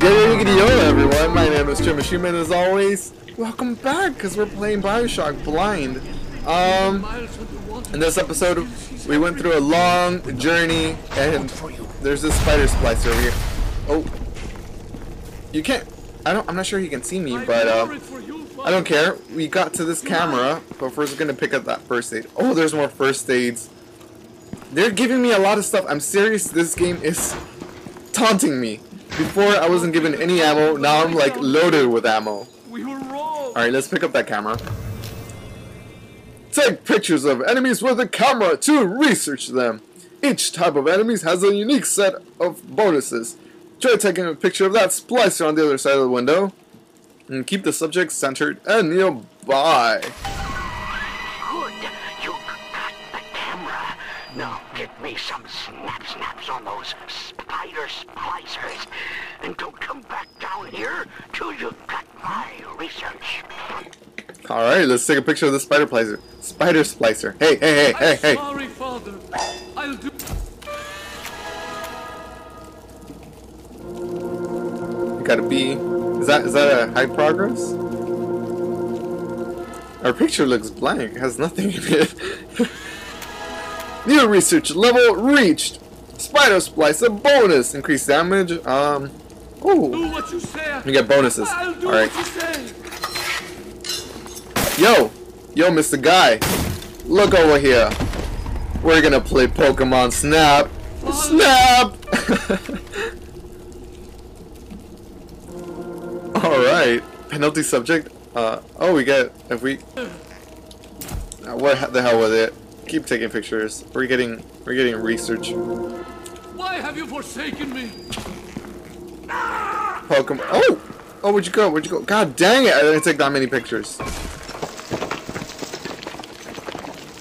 Yo, everyone, my name is Chema Shima as always. Welcome back, because we're playing Bioshock Blind. Um, in this episode, we went through a long journey, and there's this spider splice over here. Oh. You can't, I don't, I'm not sure you can see me, but, uh, I don't care. We got to this camera, but first we're gonna pick up that first aid. Oh, there's more first aids. They're giving me a lot of stuff. I'm serious, this game is taunting me. Before I wasn't given any ammo, now I'm like loaded with ammo. We were wrong. Alright, let's pick up that camera. Take pictures of enemies with a camera to research them. Each type of enemies has a unique set of bonuses. Try taking a picture of that splicer on the other side of the window. And keep the subject centered and nearby. Now get me some snap snaps on those spider splicers. And don't come back down here till you've got my research. Alright, let's take a picture of the spider splicer. Spider splicer. Hey, hey, hey, hey, I'm hey. sorry, Father. I'll do. You gotta be. Is that is that a high progress? Our picture looks blank. It has nothing in it. New research level reached. Spider splice a bonus. Increased damage. Um. Do Ooh. what you say. You get bonuses. You say. Yo! Yo, Mr. Guy. Look over here. We're gonna play Pokemon Snap. Snap! Alright. Penalty subject. Uh, oh, we get, if we... What the hell was it? Keep taking pictures. We're getting, we're getting research. Why have you forsaken me? Pokemon. Oh! Oh, where'd you go? Where'd you go? God dang it! I didn't take that many pictures.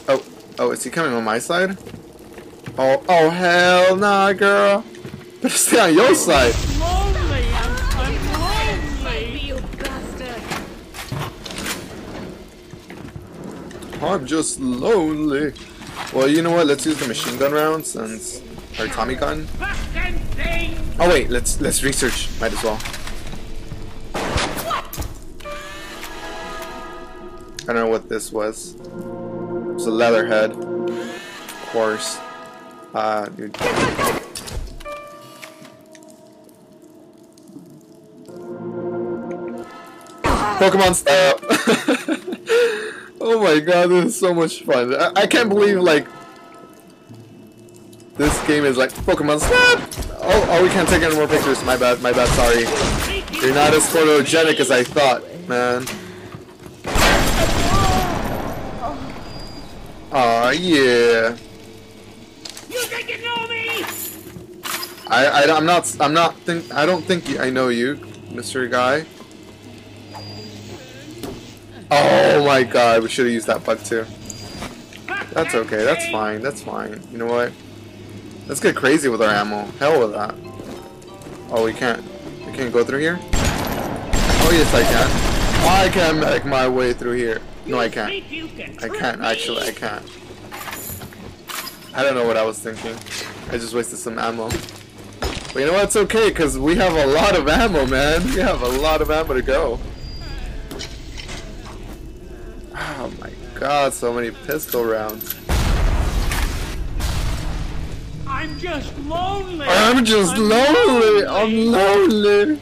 Oh, oh, is he coming on my side? Oh, oh, hell nah, girl. Better stay on your side. Lonely. I'm, I'm lonely. You bastard! I'm just lonely. Well, you know what? Let's use the machine gun round since our Tommy gun. Oh wait, let's let's research. Might as well. I don't know what this was. It's a leatherhead. Of course. Uh, dude. Pokemon stop! Oh my god, this is so much fun. I, I can't believe, like, this game is like Pokemon Snap! Oh, oh, we can't take any more pictures. My bad, my bad, sorry. You're not as photogenic as I thought, man. Aw, yeah. You think you know me? I, I, I'm not, I'm not think, I don't think I know you, Mr. Guy. Oh my god, we should have used that bug too. That's okay, that's fine, that's fine. You know what? Let's get crazy with our ammo. Hell with that. Oh, we can't. We can't go through here? Oh, yes, I can. I can make my way through here. No, I can't. I can't, actually, I can't. I don't know what I was thinking. I just wasted some ammo. But you know what? It's okay, because we have a lot of ammo, man. We have a lot of ammo to go. God, so many pistol rounds. I'm just lonely. I'm just lonely. I'm lonely.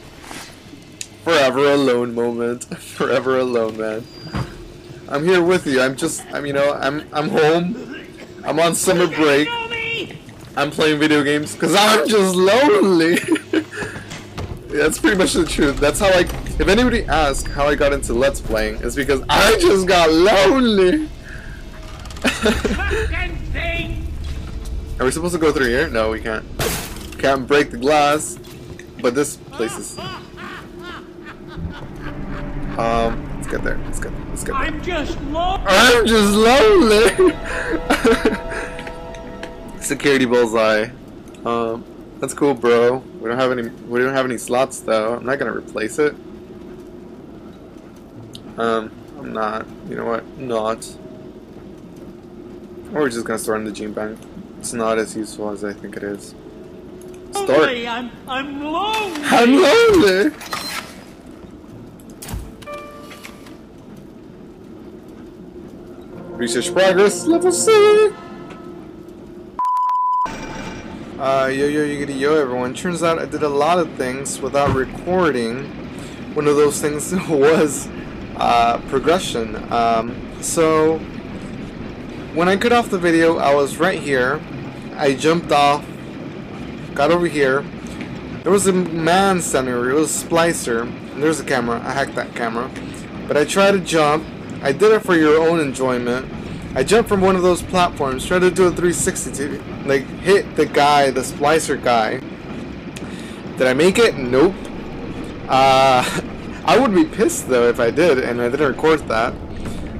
Forever alone moment. Forever alone, man. I'm here with you. I'm just. I'm. You know. I'm. I'm home. I'm on summer break. I'm playing video games because I'm just lonely. That's pretty much the truth. That's how I. If anybody asks how I got into Let's Playing, it's because I just got lonely. Are we supposed to go through here? No, we can't. Can't break the glass. But this place is. Um, let's get there. Let's get. there. Let's get there. I'm just lonely. I'm just lonely. Security bullseye. Um, that's cool, bro. We don't have any. We don't have any slots though. I'm not gonna replace it. Um, I'm not. You know what? Not. Or we're just gonna store it in the gene bank. It's not as useful as I think it is. dark. lonely. I'm I'm lonely. I'm lonely. Research progress, level C! Uh, yo yo yo yo everyone. Turns out I did a lot of things without recording. One of those things was uh, progression. Um, so, when I cut off the video, I was right here. I jumped off, got over here. There was a man standing over. It was a splicer. There's a camera. I hacked that camera. But I tried to jump. I did it for your own enjoyment. I jumped from one of those platforms, tried to do a 360 to like hit the guy, the splicer guy. Did I make it? Nope. Uh, I would be pissed though if I did, and I didn't record that.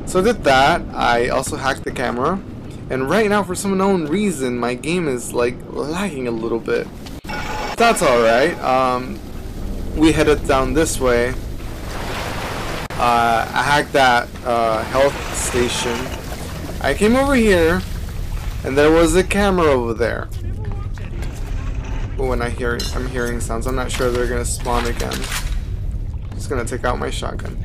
So I did that. I also hacked the camera, and right now, for some unknown reason, my game is like lagging a little bit. That's all right. Um, we headed down this way. Uh, I hacked that uh, health station. I came over here, and there was a camera over there. When I hear, I'm hearing sounds. I'm not sure they're gonna spawn again. Just gonna take out my shotgun.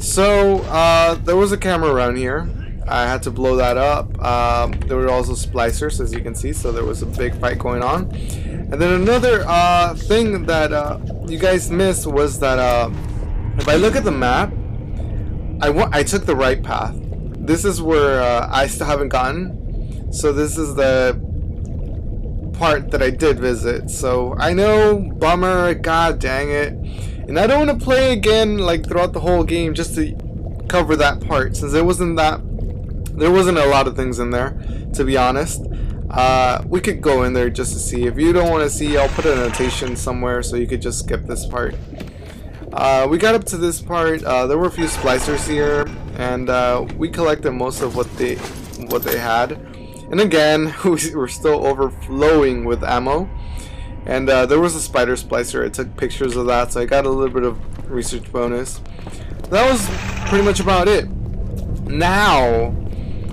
So uh, there was a camera around here. I had to blow that up. Um, there were also splicers, as you can see. So there was a big fight going on. And then another uh, thing that uh, you guys missed was that uh, if I look at the map, I I took the right path this is where uh, I still haven't gotten. So this is the part that I did visit. So I know, bummer, god dang it. And I don't want to play again like throughout the whole game just to cover that part since there wasn't that there wasn't a lot of things in there to be honest. Uh, we could go in there just to see. If you don't want to see, I'll put a notation somewhere so you could just skip this part. Uh, we got up to this part. Uh, there were a few splicers here, and uh, we collected most of what they what they had. And again, we were still overflowing with ammo. And uh, there was a spider splicer. I took pictures of that, so I got a little bit of research bonus. That was pretty much about it. Now,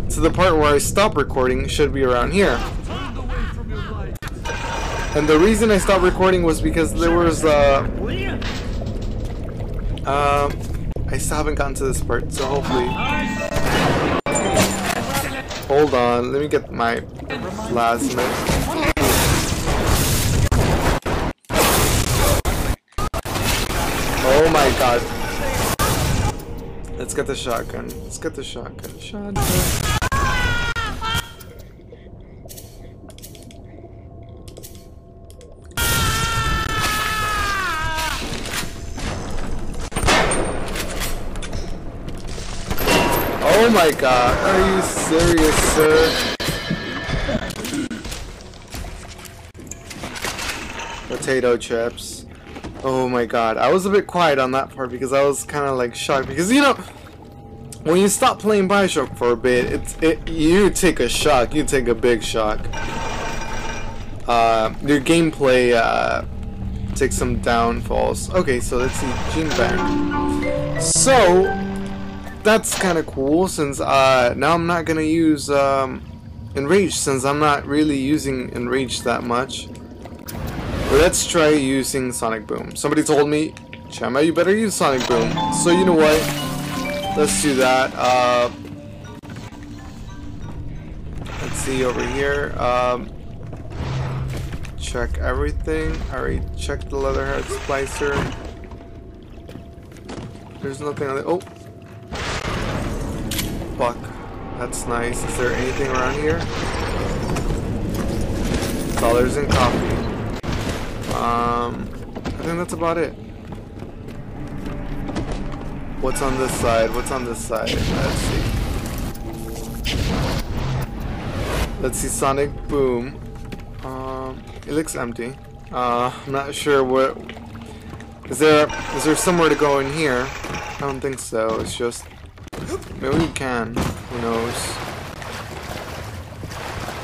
to the part where I stop recording should be around here. And the reason I stopped recording was because there was uh, um, I still haven't gotten to this part, so hopefully. Hold on, let me get my last Oh Let's get the shotgun. Let's get the shotgun. Shotgun. Oh my god, are you serious, sir? Potato chips. Oh my god, I was a bit quiet on that part because I was kind of like shocked because you know when you stop playing Bioshock for a bit, it's it you take a shock, you take a big shock. Uh, your gameplay uh, takes some downfalls. Okay, so let's see, Gene Bank. So that's kind of cool since uh, now I'm not gonna use um, Enrage since I'm not really using Enrage that much. Let's try using Sonic Boom. Somebody told me, Chema, you better use Sonic Boom. So you know what? Let's do that. Uh, let's see over here. Um, check everything. I already checked the Leatherhead Splicer. There's nothing on it. Oh, Fuck. That's nice. Is there anything around here? Dollars and coffee. Um, I think that's about it. What's on this side? What's on this side? Let's see. Let's see Sonic Boom. Um, it looks empty. Uh, I'm not sure what... Is there, is there somewhere to go in here? I don't think so. It's just Maybe we can. Who knows?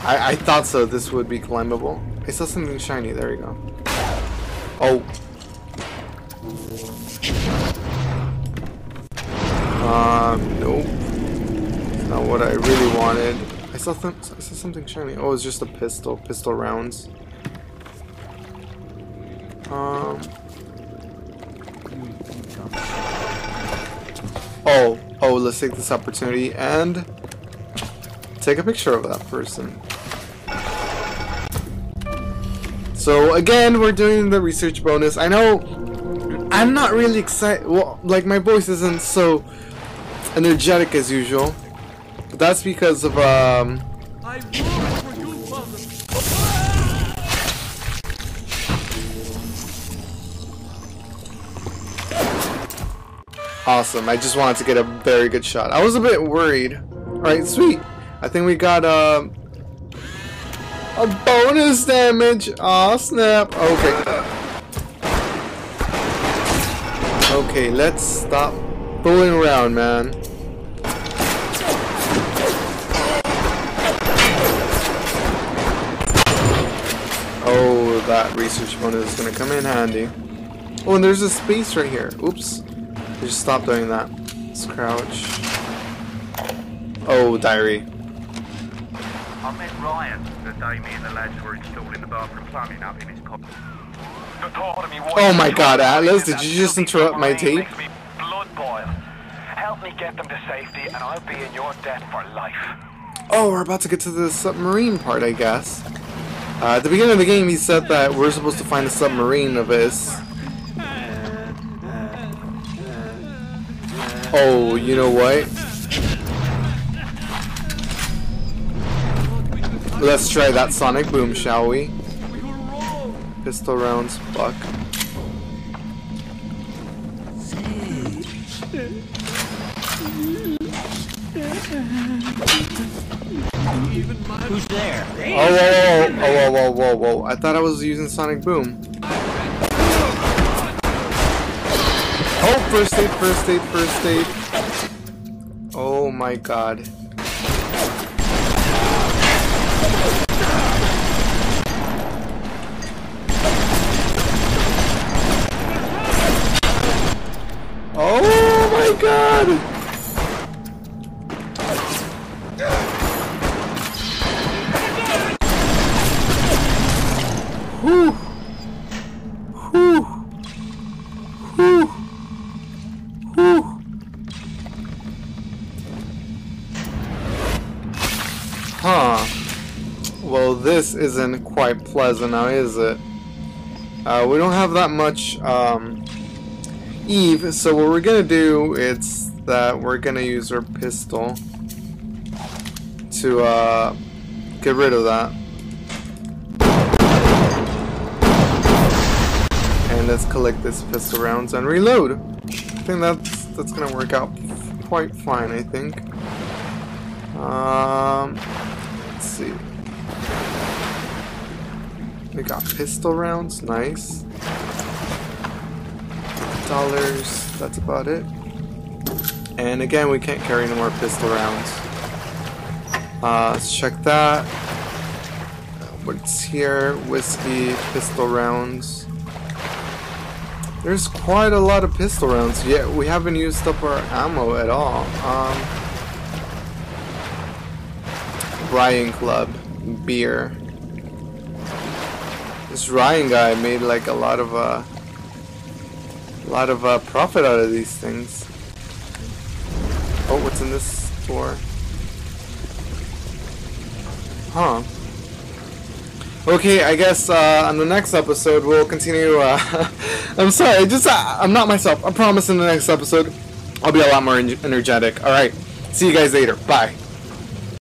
I, I thought so. This would be climbable. I saw something shiny. There we go. Oh. Um, nope. Not what I really wanted. I saw, I saw something shiny. Oh, it's just a pistol. Pistol rounds. Um. Oh, oh, let's take this opportunity and take a picture of that person. So again, we're doing the research bonus. I know I'm not really excited. Well, like my voice isn't so energetic as usual. But that's because of um. Awesome. I just wanted to get a very good shot. I was a bit worried. Alright, sweet. I think we got uh, a bonus damage. Aw, snap. Okay. Okay, let's stop fooling around, man. That research bonus is gonna come in handy. Oh, and there's a space right here. Oops. Just stop doing that. Let's crouch. Oh, diary. I met Ryan the day me and the lads were installing the bathroom plumbing up in his cottage. Oh my god, Atlas, did you just interrupt my tape? Blood boil. Help me get them to safety and I'll be in your debt for life. Oh, we're about to get to the submarine part, I guess. Uh, at the beginning of the game, he said that we're supposed to find a submarine of his. Oh, you know what? Let's try that sonic boom, shall we? We were wrong. Pistol rounds, my Who's there? Oh, whoa, whoa, whoa, Oh, whoa, whoa, whoa, whoa. I thought I was using sonic boom. Oh, first aid, first aid, first aid. Oh my god. Oh my god! Whew. Whew. Whew. Whew. Huh. Well, this isn't quite pleasant now, is it? Uh, we don't have that much um, Eve, so what we're gonna do is that we're gonna use our pistol to uh, get rid of that. Let's collect this pistol rounds and reload. I think that's that's gonna work out quite fine. I think. Um, let's see. We got pistol rounds, nice. Dollars, that's about it. And again, we can't carry any more pistol rounds. Uh, let's check that. What's here? Whiskey, pistol rounds. There's quite a lot of pistol rounds. Yeah, we haven't used up our ammo at all. Um, Ryan Club, beer. This Ryan guy made like a lot of uh, a lot of uh, profit out of these things. Oh, what's in this store? Huh. Okay, I guess uh, on the next episode we'll continue. Uh, I'm sorry, just uh, I'm not myself. I promise in the next episode I'll be a lot more en- energetic. All right, see you guys later. Bye.